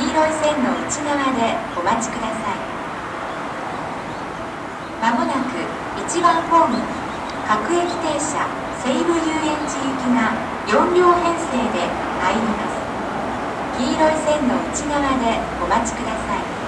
黄色い線の内側でお待ちください。まもなく1番ホームに各駅停車西武遊園地行きが4両編成で入ります。黄色い線の内側でお待ちください。